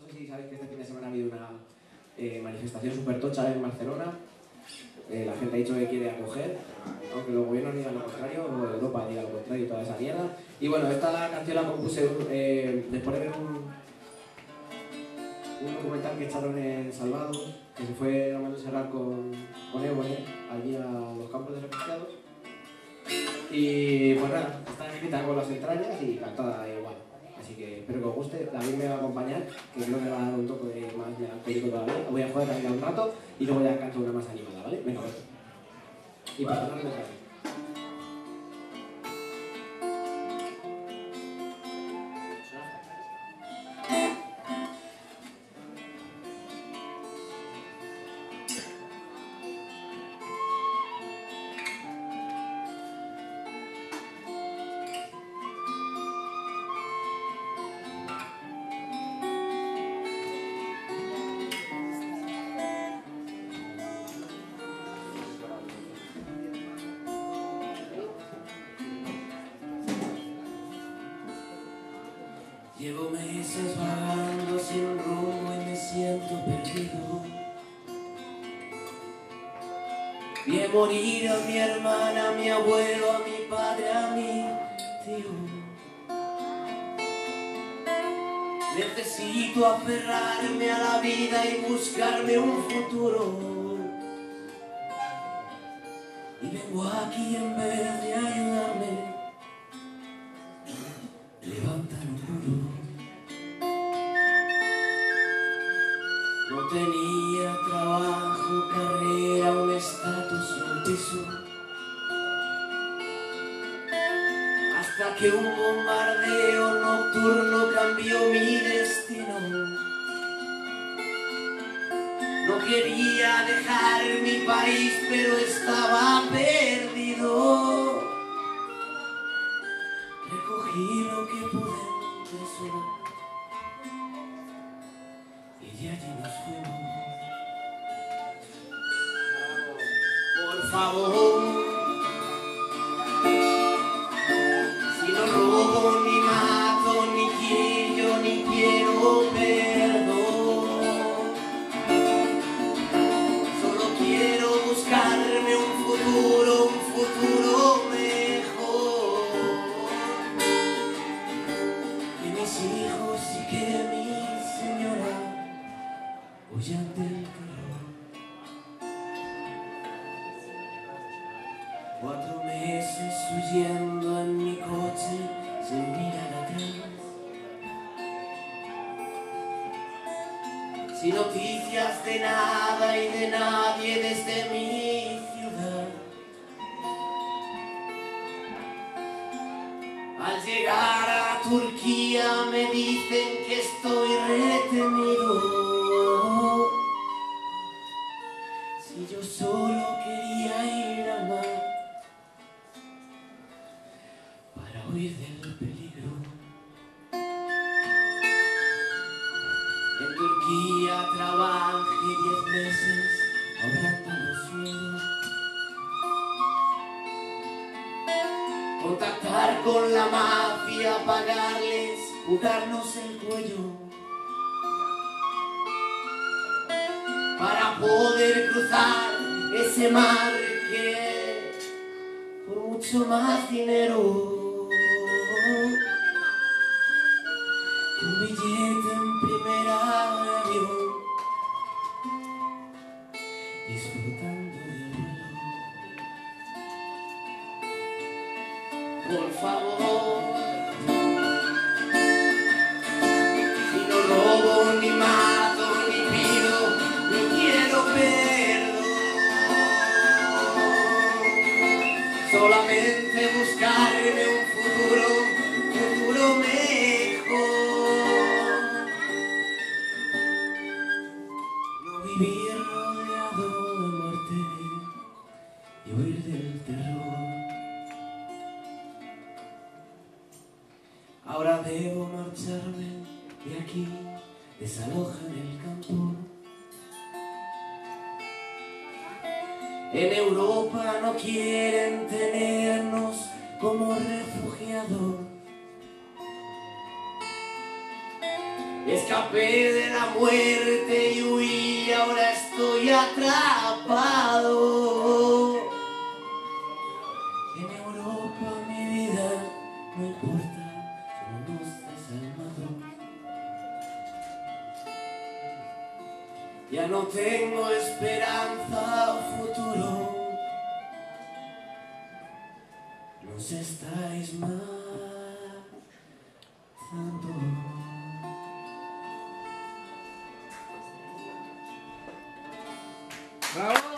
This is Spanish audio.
No sé si sabéis que este fin de semana ha habido una eh, manifestación súper tocha en Barcelona. Eh, la gente ha dicho que quiere acoger, aunque los gobiernos digan lo contrario, o Europa diga lo contrario y toda esa mierda. Y bueno, esta canción la compuse eh, después de ver un, un documental que echaron en Salvados, que se fue a Serrat con, con Évole, allí a los campos de refugiados. Y pues nada, está escrita con las entrañas y cantada. Así que espero que os guste. David me va a acompañar, que creo que va a dar un toque más melancólico todavía. Voy a jugar a un rato y luego ya canto una más animada, ¿vale? Venga. Y para vagando sin rumbo y me siento perdido. Vi morir a mi hermana, a mi abuelo, a mi padre, a mi tío. Necesito aferrarme a la vida y buscarme un futuro. Y vengo aquí en vez de ayudarme. Tenía trabajo, carrera, un estatus y un. Hasta que un bombardeo nocturno cambió mi destino. No quería dejar mi país, pero estaba perdido. Recogí lo que pude en un favor, si no robo ni mato ni quiero ni quiero perdón. Solo quiero buscarme un futuro, un futuro mejor. Que mis hijos Cuatro meses huyendo en mi coche sin mirar atrás. Sin noticias de nada y de nadie desde mi ciudad. Al llegar a Turquía me dicen que estoy retenido. Huir del peligro. En Turquía trabajé diez meses ahorrando los sueños. Contactar con la mafia, pagarles, jugarnos el cuello. Para poder cruzar ese mar que por mucho más dinero que un billete en primera avión disfrutando del vuelo. Por favor, vivir rodeado de muerte y huir del terror. Ahora debo marcharme de aquí, desalojan el campo. En Europa no quieren tenernos como refugiados. Escapé de la muerte atrapado. En Europa mi vida no importa, solo no estás armado. Ya no tengo esperanza o futuro. Nos estáis matando. ¡Bravo!